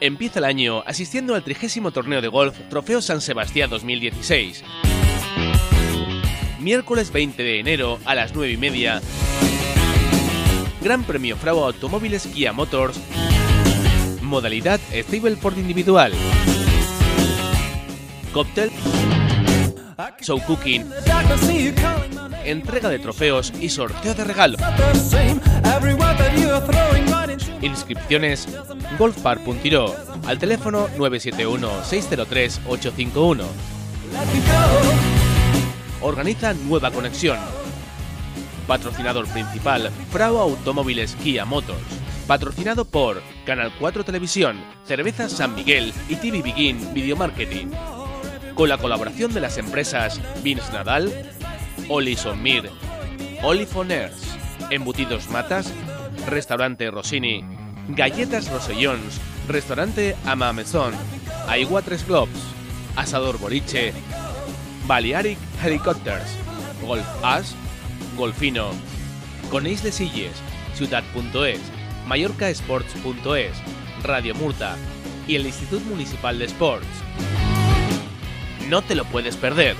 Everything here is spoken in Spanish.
Empieza el año asistiendo al trigésimo torneo de golf Trofeo San Sebastián 2016. Miércoles 20 de enero a las 9 y media. Gran Premio Frau Automóviles Kia Motors. Modalidad Stableport individual. Cóctel. Show cooking. Entrega de trofeos y sorteo de regalos. Inscripciones golfpar.iro al teléfono 971-603-851. Organiza Nueva Conexión. Patrocinador principal Frau Automóviles Kia Motors. Patrocinado por Canal 4 Televisión, Cerveza San Miguel y TV Begin Video Marketing. Con la colaboración de las empresas Vince Nadal, Olison Mir, Olifoners, Embutidos Matas, Restaurante Rossini, Galletas Rosellons, Restaurante Ama Maison, Aigua Tres Globes, Asador Boliche, Balearic Helicopters, Golf As, Golfino, Conéis de Silles, Ciudad.es, Mallorcasports.es, Radio Murta y el Instituto Municipal de Sports. No te lo puedes perder.